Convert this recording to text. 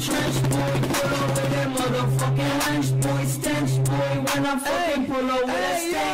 trench boy, pull up with that motherfucking wrench boy, stench boy. When I fucking pull up with that stench.